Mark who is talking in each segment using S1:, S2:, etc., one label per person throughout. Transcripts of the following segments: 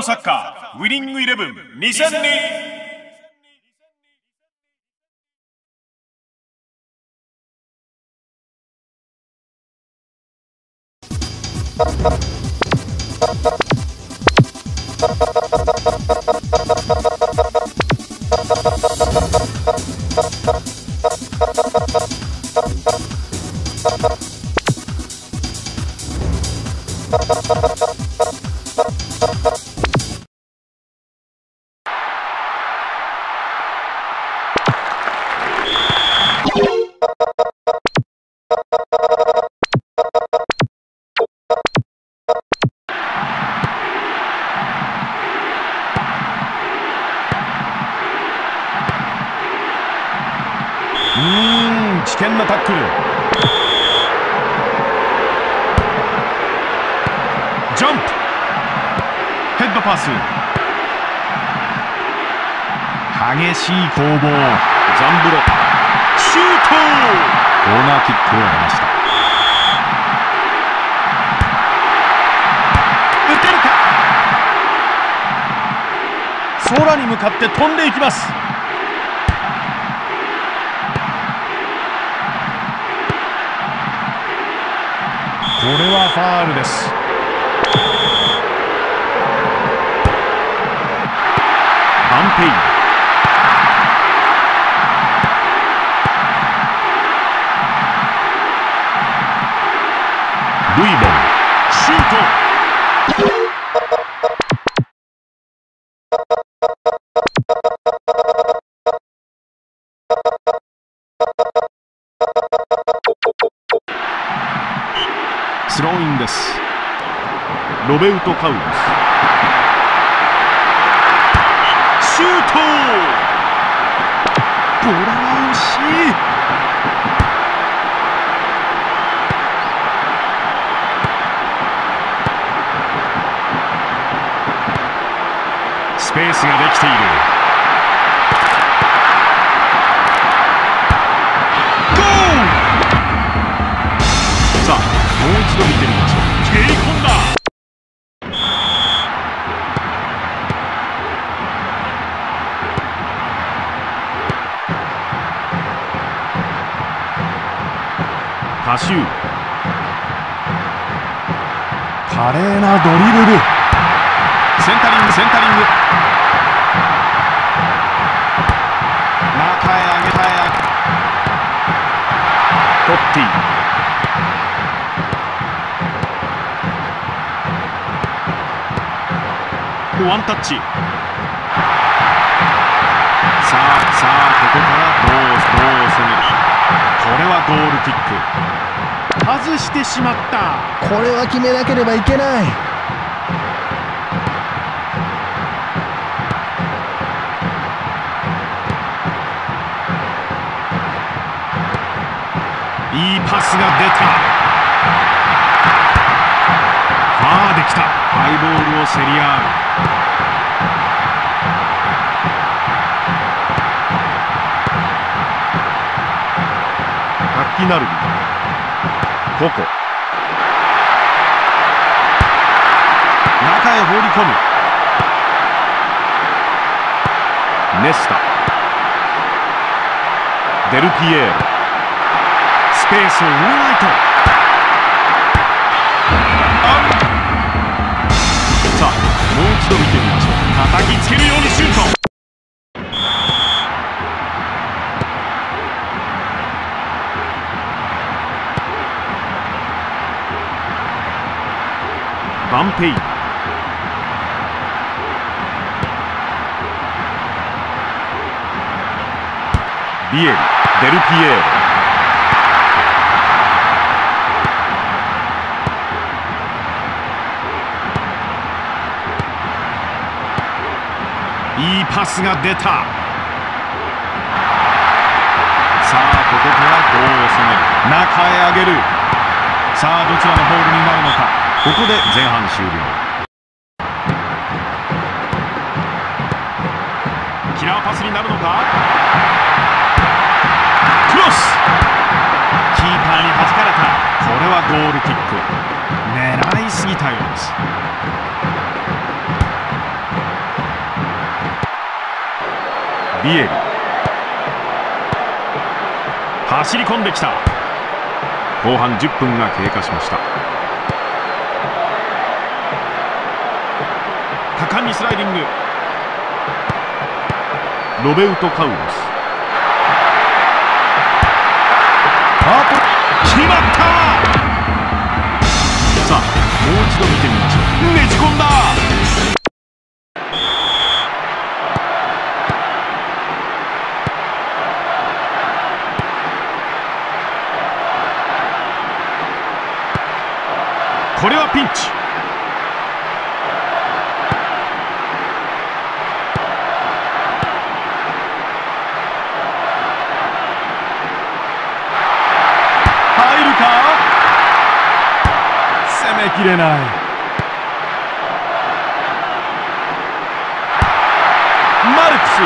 S1: ドサッカーウィニングイレブン2002
S2: うん危険なタックル。ジャンプ。ヘッドパス。激しい攻防。ザンブロシュート。コーナーキックを得ました。打てるか。空に向かって飛んでいきます。はファールです。バンペイルイボンシュート。スローインです。ロベウト・カウロスシュート！ボラは惜しい。スペースができている。度見てみましょう。蹴り込んだ。カシュー華麗なドリブルセンタリングセンタリング。中へ上げたへトッティ。ワンタッチ。さあさあここからどうどう攻めるこれはゴールキック。外してしまった。
S3: これは決めなければいけない。
S2: いいパスが出たきた。ハイボールを競り合う。タッキナルビココ。中へ放り込む。ネスタ。デルピエール。スペースを埋めないと。叩きつけるようにシュートバンペイ。ビエルデルピエール。パスが出た。さあここからどう攻める？中へ上げる。さあどちらのボールになるのか。ここで前半終了。キラーパスになるのか？クロス。キーパーに弾かれた。これはゴールキック。狙いすぎたようですビエリ走り込んできた。後半10分が経過しました。果敢にスライディング。ロベウト・カウロス。パート決まった。さあもう一度見てみましょう。ねじ込んだ。れはピンチ。入るか？攻めきれない。マルクス。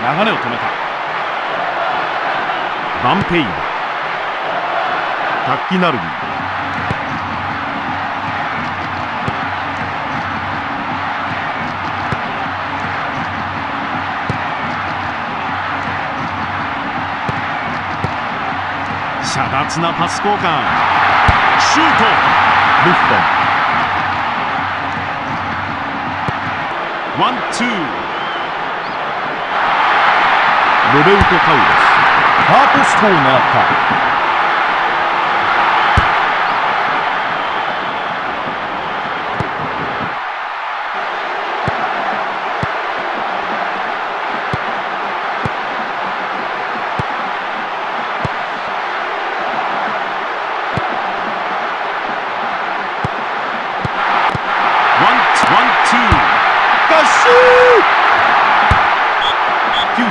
S2: 流れを止めた。バンペイラタッキナルビ遮奪なパス交換。シュート。ルフォン。ワンツー。ロベルト・カウロス。ハーポストを狙った。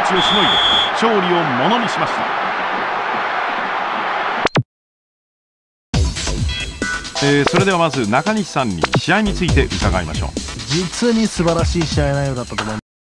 S2: チをしのいで勝利をものにしました、えーそれではまず中西さんに試合について伺いましょう。
S3: 実に素晴らしい試合内容だったと思います。